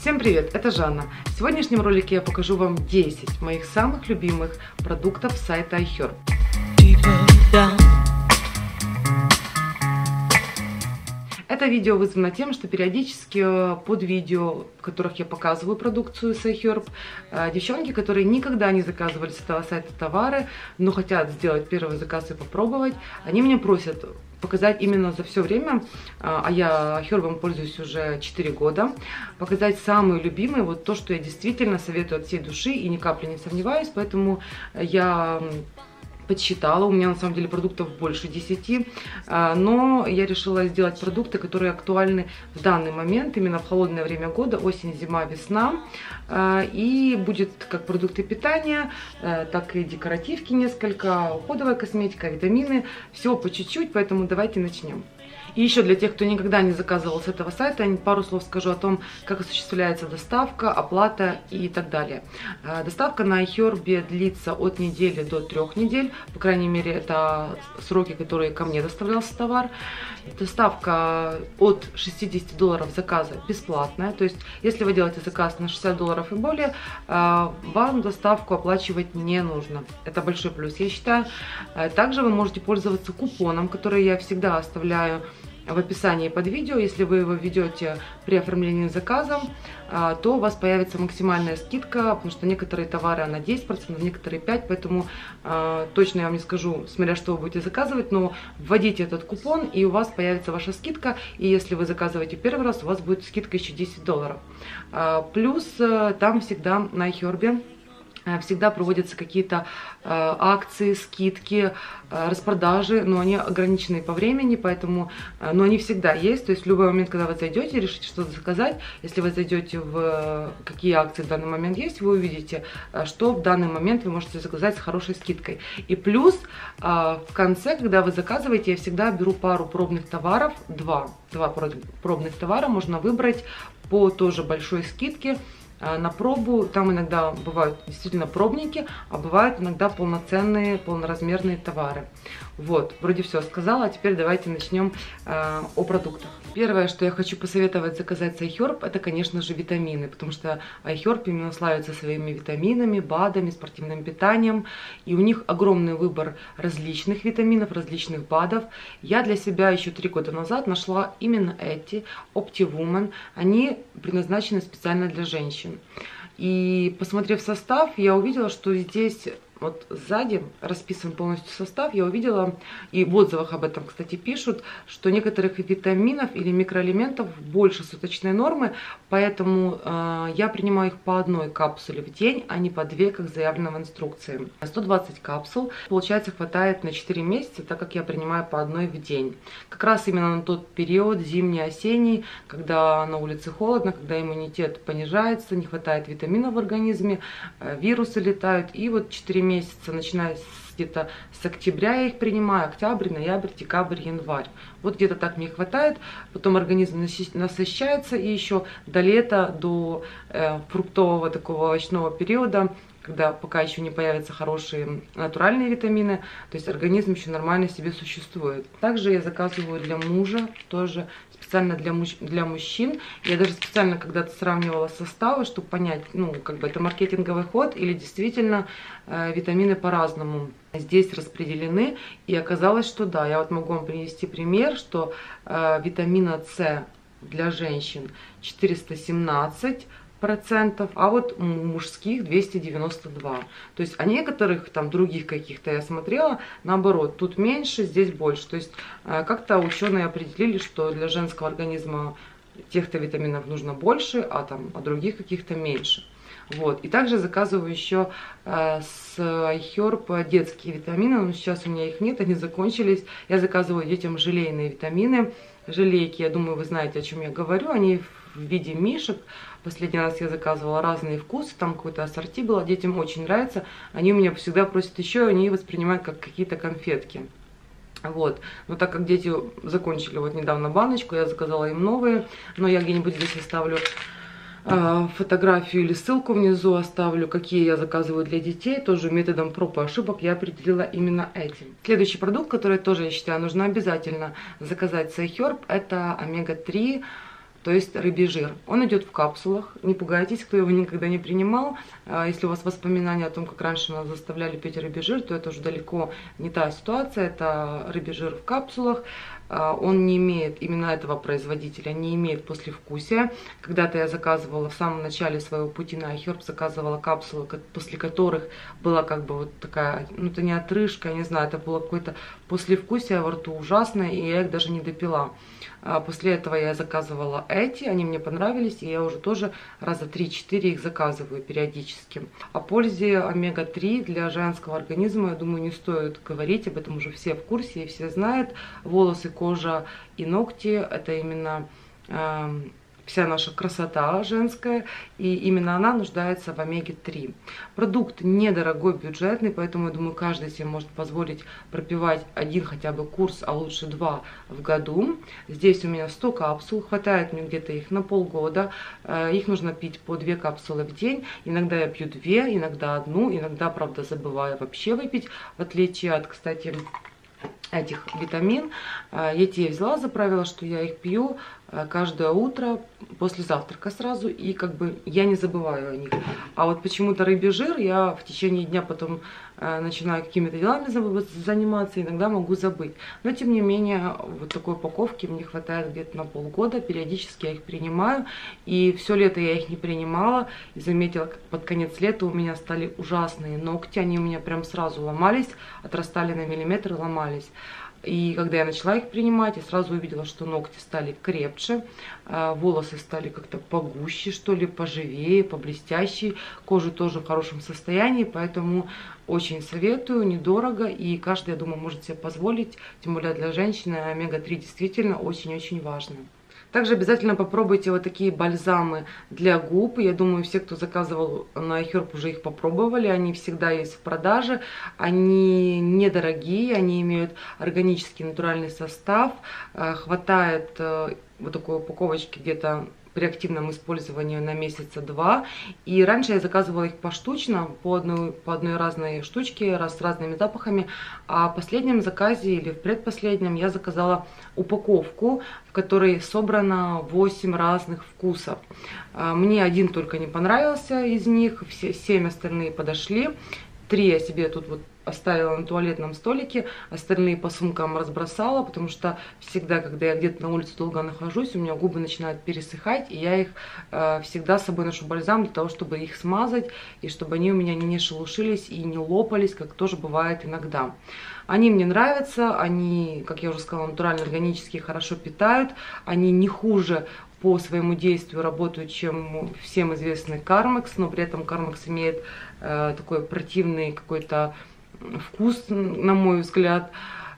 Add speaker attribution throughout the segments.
Speaker 1: Всем привет, это Жанна. В сегодняшнем ролике я покажу вам 10 моих самых любимых продуктов сайта iHerb. Это видео вызвано тем, что периодически э, под видео, в которых я показываю продукцию с iHerb, э, девчонки, которые никогда не заказывали с этого сайта товары, но хотят сделать первый заказ и попробовать, они меня просят показать именно за все время, а, а я Хербом пользуюсь уже 4 года, показать самые любимые, вот то, что я действительно советую от всей души и ни капли не сомневаюсь, поэтому я подсчитала, у меня на самом деле продуктов больше 10, а, но я решила сделать продукты, которые актуальны в данный момент, именно в холодное время года, осень, зима, весна, а, и будет как продукты питания, э, так и декоративки несколько, уходовая косметика, витамины, все по чуть-чуть, поэтому давайте начнем. И еще для тех, кто никогда не заказывал с этого сайта, пару слов скажу о том, как осуществляется доставка, оплата и так далее. Э, доставка на iHerb длится от недели до трех недель. По крайней мере, это сроки, которые ко мне доставлялся товар. Доставка от 60 долларов заказа бесплатная. То есть, если вы делаете заказ на 60 долларов и более, э, вам доставку оплачивать не нужно. Это большой плюс, я считаю. Э, также вы можете пользоваться купоном, который я всегда оставляю в описании под видео. Если вы его введете при оформлении заказа, а, то у вас появится максимальная скидка, потому что некоторые товары на 10%, некоторые 5%, поэтому а, точно я вам не скажу, смотря что вы будете заказывать, но вводите этот купон, и у вас появится ваша скидка, и если вы заказываете первый раз, у вас будет скидка еще 10 долларов. А, плюс э, там всегда на Хербе всегда проводятся какие-то э, акции, скидки, э, распродажи, но они ограничены по времени, поэтому, э, но они всегда есть, то есть в любой момент, когда вы зайдете, решите что-то заказать, если вы зайдете в э, какие акции в данный момент есть, вы увидите, э, что в данный момент вы можете заказать с хорошей скидкой. И плюс э, в конце, когда вы заказываете, я всегда беру пару пробных товаров, два, два пробных товара можно выбрать по тоже большой скидке, Э, на пробу. Там иногда бывают действительно пробники, а бывают иногда полноценные, полноразмерные товары. Вот, вроде все сказала, а теперь давайте начнем э, о продуктах. Первое, что я хочу посоветовать заказать с iHerb, это, конечно же, витамины, потому что iHerb именно славится своими витаминами, БАДами, спортивным питанием, и у них огромный выбор различных витаминов, различных БАДов. Я для себя еще три года назад нашла именно эти, OptiWoman, они предназначены специально для женщин. И посмотрев состав, я увидела, что здесь вот сзади расписан полностью состав. Я увидела, и в отзывах об этом, кстати, пишут, что некоторых витаминов или микроэлементов больше суточной нормы, поэтому э, я принимаю их по одной капсуле в день, а не по две, как заявлено в инструкции. 120 капсул, получается, хватает на 4 месяца, так как я принимаю по одной в день. Как раз именно на тот период, зимний-осенний, когда на улице холодно, когда иммунитет понижается, не хватает витаминов в организме, э, вирусы летают, и вот 4 месяца месяца, начиная где-то с октября я их принимаю, октябрь, ноябрь, декабрь, январь. Вот где-то так мне хватает, потом организм насыщается, и еще до лета, до э, фруктового такого овощного периода, когда пока еще не появятся хорошие натуральные витамины, то есть организм еще нормально себе существует. Также я заказываю для мужа тоже специально для, муж, для мужчин. Я даже специально когда-то сравнивала составы, чтобы понять, ну, как бы это маркетинговый ход или действительно э, витамины по-разному здесь распределены. И оказалось, что да, я вот могу вам привести пример, что э, витамина С для женщин 417 процентов, а вот мужских 292. То есть, а некоторых там других каких-то я смотрела, наоборот, тут меньше, здесь больше. То есть, э, как-то ученые определили, что для женского организма тех-то витаминов нужно больше, а там, а других каких-то меньше. Вот. И также заказываю еще э, с iHerb детские витамины, но сейчас у меня их нет, они закончились. Я заказываю детям желейные витамины, желейки, я думаю, вы знаете, о чем я говорю, они в виде мишек. Последний раз я заказывала разные вкусы, там какой-то ассорти было, детям очень нравится. Они у меня всегда просят еще, они воспринимают как какие-то конфетки. Вот, но так как дети закончили вот недавно баночку, я заказала им новые, но я где-нибудь здесь оставлю э, фотографию или ссылку внизу оставлю, какие я заказываю для детей, тоже методом проб и ошибок я определила именно этим. Следующий продукт, который тоже, я считаю, нужно обязательно заказать с iHerb, это омега-3 то есть рыбий жир. Он идет в капсулах, не пугайтесь, кто его никогда не принимал. А, если у вас воспоминания о том, как раньше нас заставляли пить рыбий жир, то это уже далеко не та ситуация, это рыбий жир в капсулах. А, он не имеет, именно этого производителя, не имеет послевкусия. Когда-то я заказывала в самом начале своего пути на iHerb, заказывала капсулы, после которых была как бы вот такая, ну это не отрыжка, я не знаю, это было какое-то послевкусие во рту ужасное, и я их даже не допила. А после этого я заказывала эти, они мне понравились, и я уже тоже раза 3-4 их заказываю периодически. О пользе омега-3 для женского организма, я думаю, не стоит говорить, об этом уже все в курсе и все знают. Волосы, кожа и ногти – это именно вся наша красота женская, и именно она нуждается в омеге-3. Продукт недорогой, бюджетный, поэтому, я думаю, каждый себе может позволить пропивать один хотя бы курс, а лучше два в году. Здесь у меня 100 капсул, хватает мне где-то их на полгода. Э, их нужно пить по 2 капсулы в день. Иногда я пью 2, иногда одну, иногда, правда, забываю вообще выпить, в отличие от, кстати, этих витамин. Э, я тебе взяла за правило, что я их пью Э, каждое утро после завтрака сразу, и как бы я не забываю о них. А вот почему-то рыбий жир я в течение дня потом начинаю какими-то делами заниматься, иногда могу забыть. Но тем не менее, вот такой упаковки мне хватает где-то на полгода, периодически я их принимаю, и все лето я их не принимала, и заметила, как под конец лета у меня стали ужасные ногти, они у меня прям сразу ломались, отрастали на миллиметр, ломались. И когда я начала их принимать, я сразу увидела, что ногти стали крепче, а, волосы стали как-то погуще, что ли, поживее, поблестящие, кожа тоже в хорошем состоянии, поэтому очень советую, недорого, и каждый, я думаю, может себе позволить, тем более для женщины омега-3 действительно очень-очень важно. Также обязательно попробуйте вот такие бальзамы для губ. Я думаю, все, кто заказывал на iHerb, уже их попробовали. Они всегда есть в продаже. Они недорогие, они имеют органический натуральный состав. Э, хватает э, вот такой упаковочки где-то при активном использовании на месяца два. И раньше я заказывала их поштучно, по одной, по одной разной штучке, раз с разными запахами. А в последнем заказе или в предпоследнем я заказала упаковку, в которой собрано 8 разных вкусов. А, мне один только не понравился из них, все 7 остальные подошли. Три я себе тут вот оставила на туалетном столике, остальные по сумкам разбросала, потому что всегда, когда я где-то на улице долго нахожусь, у меня губы начинают пересыхать, и я их э, всегда с собой ношу бальзам для того, чтобы их смазать, и чтобы они у меня не шелушились и не лопались, как тоже бывает иногда. Они мне нравятся, они, как я уже сказала, натурально органические, хорошо питают, они не хуже по своему действию работают, чем всем известный Кармекс, но при этом Кармекс имеет э, такой противный какой-то вкус, на мой взгляд.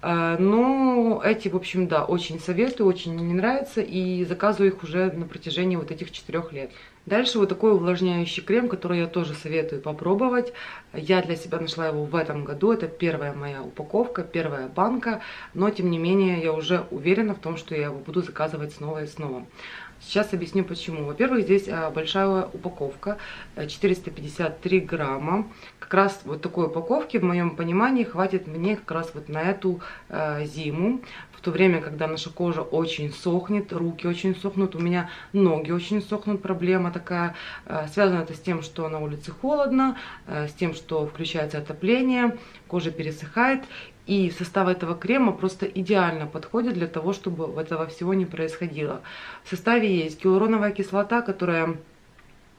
Speaker 1: Э, но эти, в общем, да, очень советую, очень мне нравятся и заказываю их уже на протяжении вот этих четырех лет. Дальше вот такой увлажняющий крем, который я тоже советую попробовать. Я для себя нашла его в этом году. Это первая моя упаковка, первая банка. Но, тем не менее, я уже уверена в том, что я его буду заказывать снова и снова. Сейчас объясню почему. Во-первых, здесь а, большая упаковка, 453 э, грамма. Как раз вот такой упаковки, в моем понимании, хватит мне как раз вот на эту э, зиму. В то время, когда наша кожа очень сохнет, руки очень сохнут, у меня ноги очень сохнут, проблема такая. Э, связано это с тем, что на улице холодно, э, с тем, что включается отопление, кожа пересыхает. И состав этого крема просто идеально подходит для того, чтобы этого всего не происходило. В составе есть гиалуроновая кислота, которая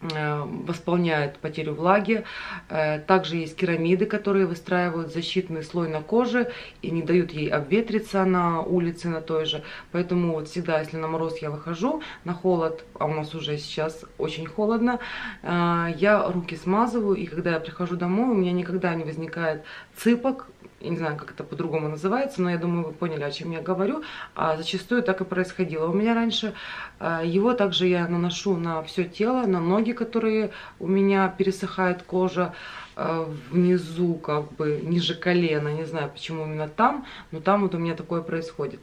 Speaker 1: восполняет потерю влаги. Э, также есть керамиды, которые выстраивают защитный слой на коже и не дают ей обветриться на улице на той же. Поэтому вот всегда, если на мороз я выхожу, на холод, а у нас уже сейчас очень холодно, э, я руки смазываю, и когда я прихожу домой, у меня никогда не возникает цыпок, я не знаю, как это по-другому называется, но я думаю, вы поняли, о чем я говорю. А зачастую так и происходило у меня раньше. А, его также я наношу на все тело, на ноги, которые у меня пересыхает кожа а, внизу, как бы ниже колена. Не знаю, почему именно там, но там вот у меня такое происходит.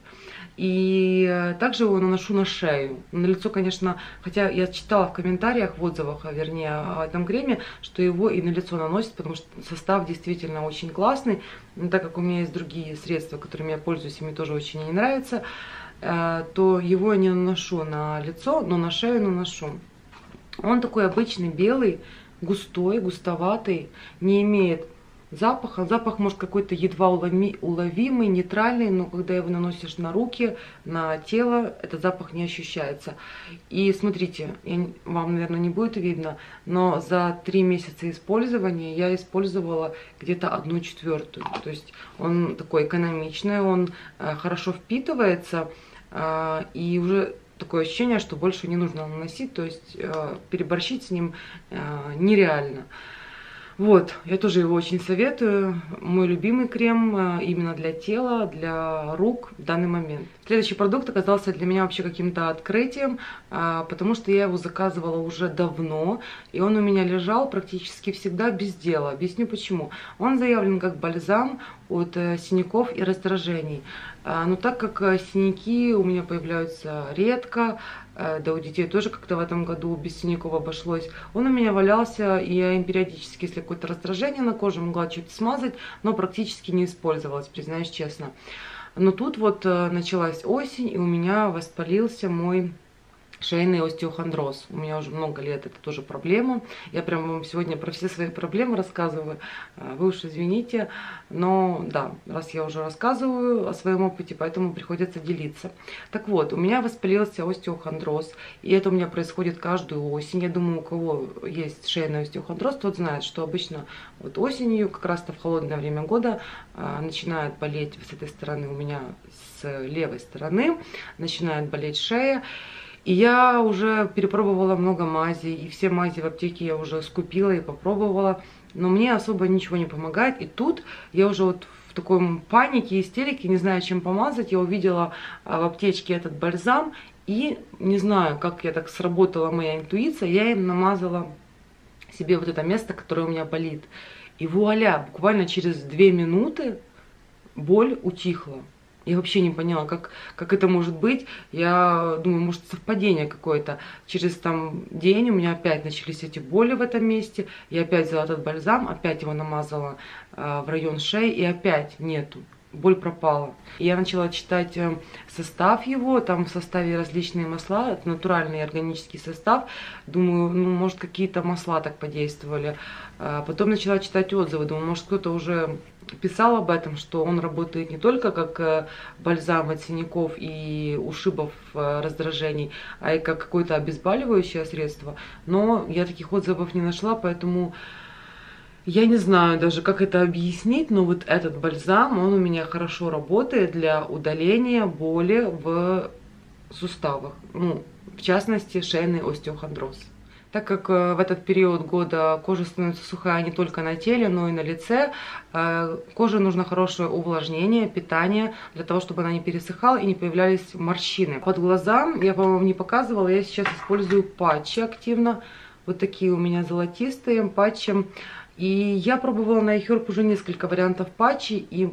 Speaker 1: И э, также его наношу на шею. На лицо, конечно, хотя я читала в комментариях, в отзывах, а, вернее, о этом креме, что его и на лицо наносят, потому что состав действительно очень классный. Но так как у меня есть другие средства, которыми я пользуюсь, и мне тоже очень не нравится, э, то его я не наношу на лицо, но на шею наношу. Он такой обычный белый, густой, густоватый, не имеет запаха. Запах может какой-то едва уловимый, нейтральный, но когда его наносишь на руки, на тело, этот запах не ощущается. И смотрите, я, вам, наверное, не будет видно, но за три месяца использования я использовала где-то одну четвертую. То есть он такой экономичный, он э, хорошо впитывается, э, и уже такое ощущение, что больше не нужно наносить, то есть э, переборщить с ним э, нереально. Вот, я тоже его очень советую. Мой любимый крем э, именно для тела, для рук в данный момент. Следующий продукт оказался для меня вообще каким-то открытием, э, потому что я его заказывала уже давно, и он у меня лежал практически всегда без дела. Объясню почему. Он заявлен как бальзам от э, синяков и раздражений. Но так как синяки у меня появляются редко, Э, да у детей тоже как-то в этом году без синяков обошлось. Он у меня валялся, и я им периодически, если какое-то раздражение на коже, могла чуть смазать, но практически не использовалась, признаюсь честно. Но тут вот э, началась осень, и у меня воспалился мой шейный остеохондроз. У меня уже много лет это тоже проблема. Я прям вам сегодня про все свои проблемы рассказываю. А, вы уж извините, но да, раз я уже рассказываю о своем опыте, поэтому приходится делиться. Так вот, у меня воспалился остеохондроз, и это у меня происходит каждую осень. Я думаю, у кого есть шейный остеохондроз, тот знает, что обычно вот осенью, как раз-то в холодное время года, а, начинает болеть с этой стороны у меня, с левой стороны, начинает болеть шея. И я уже перепробовала много мазей, и все мази в аптеке я уже скупила и попробовала, но мне особо ничего не помогает. И тут я уже вот в такой панике, истерике, не знаю, чем помазать, я увидела а, в аптечке этот бальзам, и не знаю, как я так сработала моя интуиция, я им намазала себе вот это место, которое у меня болит. И вуаля, буквально через две минуты боль утихла. Я вообще не поняла, как, как это может быть. Я думаю, может совпадение какое-то. Через там день у меня опять начались эти боли в этом месте. Я опять взяла этот бальзам, опять его намазала э, в район шеи и опять нету. Боль пропала. Я начала читать э, состав его, там в составе различные масла, это натуральный органический состав. Думаю, ну, может, какие-то масла так подействовали. А потом начала читать отзывы, думаю, может, кто-то уже писал об этом, что он работает не только как э, бальзам от синяков и ушибов э, раздражений, а и как какое-то обезболивающее средство. Но я таких отзывов не нашла, поэтому я не знаю даже, как это объяснить, но вот этот бальзам, он у меня хорошо работает для удаления боли в суставах. Ну, в частности, шейный остеохондроз так как э, в этот период года кожа становится сухая не только на теле, но и на лице. Э, коже нужно хорошее увлажнение, питание, для того, чтобы она не пересыхала и не появлялись морщины. Под глаза я, по-моему, не показывала, я сейчас использую патчи активно. Вот такие у меня золотистые патчи. И я пробовала на iHerb уже несколько вариантов патчей, и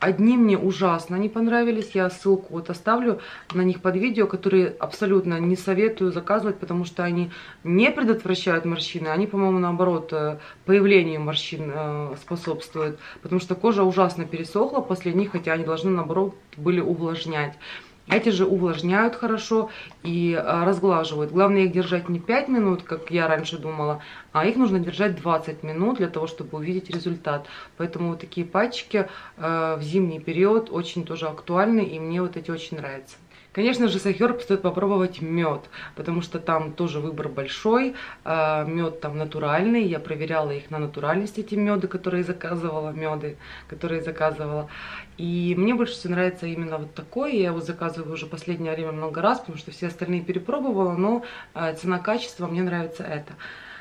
Speaker 1: Одни мне ужасно не понравились, я ссылку вот оставлю на них под видео, которые абсолютно не советую заказывать, потому что они не предотвращают морщины, они, по-моему, наоборот, э, появлению морщин э, способствуют, потому что кожа ужасно пересохла после них, хотя они должны, наоборот, были увлажнять. Эти же увлажняют хорошо и а, разглаживают. Главное их держать не 5 минут, как я раньше думала, а их нужно держать 20 минут для того, чтобы увидеть результат. Поэтому вот такие пальчики а, в зимний период очень тоже актуальны, и мне вот эти очень нравятся. Конечно же, с Ахерб стоит попробовать мед, потому что там тоже выбор большой. А, мед там натуральный, я проверяла их на натуральность, эти меды, которые заказывала, меды, которые заказывала. И мне больше всего нравится именно вот такой. Я его заказываю уже последнее время много раз, потому что все остальные перепробовала, но а, цена-качество мне нравится это.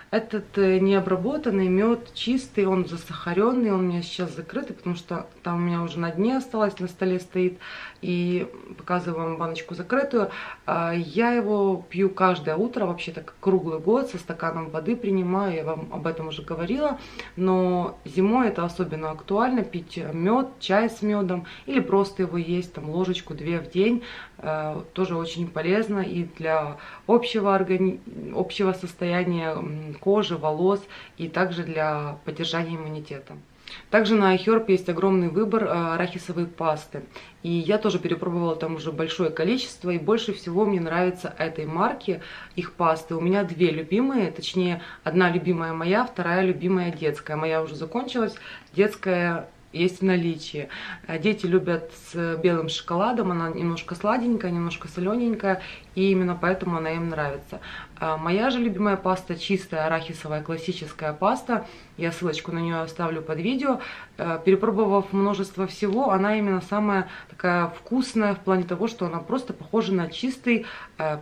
Speaker 1: Этот э, необработанный мед чистый, он засахаренный, он у меня сейчас закрытый, потому что там у меня уже на дне осталось, на столе стоит. И показываю вам баночку закрытую. А, я его пью каждое утро, вообще так круглый год, со стаканом воды принимаю, я вам об этом уже говорила. Но зимой это особенно актуально, пить мед, чай с медом или просто его есть, там ложечку-две в день. Э, тоже очень полезно и для общего, органи... общего состояния кожи, волос и также для поддержания иммунитета. Также на iHerb есть огромный выбор э, арахисовой пасты. И я тоже перепробовала там уже большое количество. И больше всего мне нравится этой марки, их пасты. У меня две любимые, точнее, одна любимая моя, вторая любимая детская. Моя уже закончилась, детская есть в наличии. Э, дети любят с белым шоколадом, она немножко сладенькая, немножко солененькая, и именно поэтому она им нравится. Э, моя же любимая паста чистая арахисовая классическая паста, я ссылочку на нее оставлю под видео. Э, перепробовав множество всего, она именно самая такая вкусная в плане того, что она просто похожа на чистый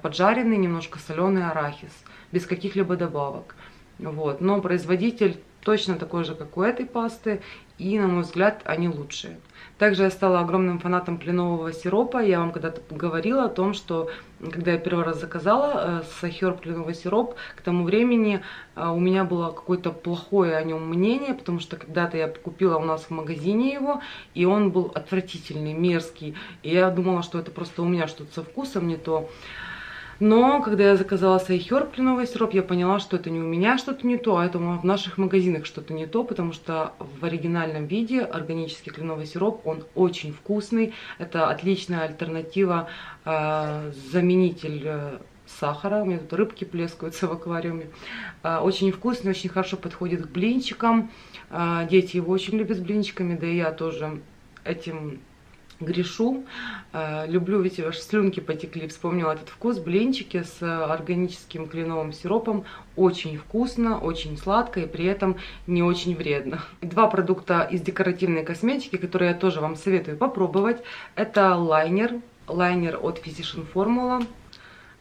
Speaker 1: поджаренный, немножко соленый арахис, без каких-либо добавок. Вот. Но производитель точно такой же, как у этой пасты, и, на мой взгляд, они лучшие. Также я стала огромным фанатом кленового сиропа. Я вам когда-то говорила о том, что когда я первый раз заказала э, Сахер кленовый сироп, к тому времени э, у меня было какое-то плохое о нем мнение, потому что когда-то я купила у нас в магазине его, и он был отвратительный, мерзкий. И я думала, что это просто у меня что-то со вкусом не то. Но когда я заказала Сайхер кленовый сироп, я поняла, что это не у меня что-то не то, а это в наших магазинах что-то не то, потому что в оригинальном виде органический кленовый сироп, он очень вкусный. Это отличная альтернатива, э, заменитель э, сахара. У меня тут рыбки плескаются в аквариуме. Э, очень вкусный, очень хорошо подходит к блинчикам. Э, дети его очень любят с блинчиками, да и я тоже этим грешу. Э, люблю, видите, ваши слюнки потекли. Вспомнила этот вкус. Блинчики с органическим кленовым сиропом. Очень вкусно, очень сладко и при этом не очень вредно. Два продукта из декоративной косметики, которые я тоже вам советую попробовать. Это лайнер. Лайнер от Physician Formula.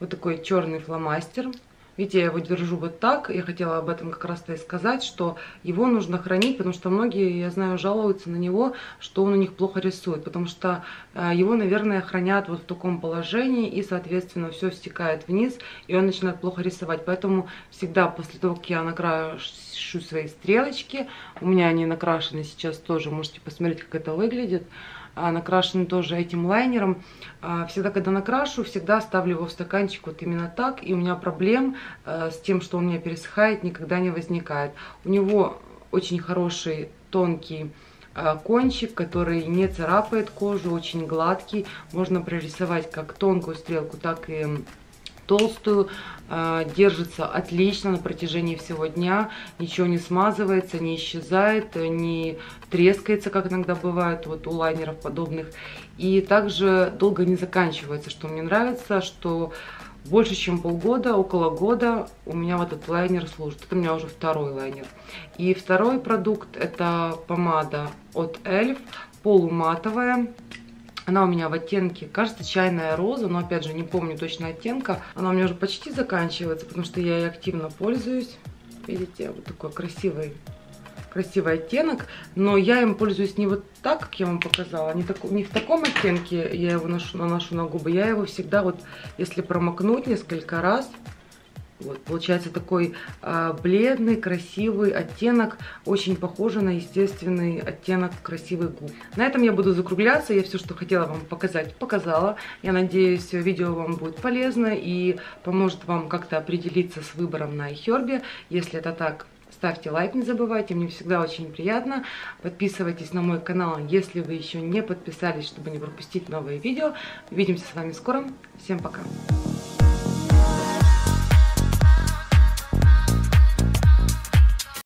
Speaker 1: Вот такой черный фломастер. Видите, я его держу вот так. Я хотела об этом как раз-то и сказать, что его нужно хранить, потому что многие, я знаю, жалуются на него, что он у них плохо рисует, потому что э, его, наверное, хранят вот в таком положении, и, соответственно, все стекает вниз, и он начинает плохо рисовать. Поэтому всегда после того, как я накрашу свои стрелочки, у меня они накрашены сейчас тоже, можете посмотреть, как это выглядит, накрашены тоже этим лайнером. А, всегда, когда накрашу, всегда ставлю его в стаканчик вот именно так. И у меня проблем э, с тем, что он у меня пересыхает, никогда не возникает. У него очень хороший тонкий э, кончик, который не царапает кожу, очень гладкий. Можно прорисовать как тонкую стрелку, так и толстую, а, держится отлично на протяжении всего дня, ничего не смазывается, не исчезает, не трескается, как иногда бывает вот у лайнеров подобных. И также долго не заканчивается, что мне нравится, что больше, чем полгода, около года у меня вот этот лайнер служит. Это у меня уже второй лайнер. И второй продукт это помада от Elf, полуматовая. Она у меня в оттенке, кажется, чайная роза, но опять же не помню точно оттенка. Она у меня уже почти заканчивается, потому что я ей активно пользуюсь. Видите, вот такой красивый красивый оттенок, но я им пользуюсь не вот так, как я вам показала, не, так, не в таком оттенке я его ношу, наношу на губы, я его всегда вот, если промокнуть несколько раз, вот, получается такой э, бледный, красивый оттенок, очень похожий на естественный оттенок красивых губ. На этом я буду закругляться, я все, что хотела вам показать, показала. Я надеюсь, видео вам будет полезно и поможет вам как-то определиться с выбором на iHerb. Если это так, ставьте лайк, не забывайте, мне всегда очень приятно. Подписывайтесь на мой канал, если вы еще не подписались, чтобы не пропустить новые видео. Увидимся с вами скоро. Всем пока!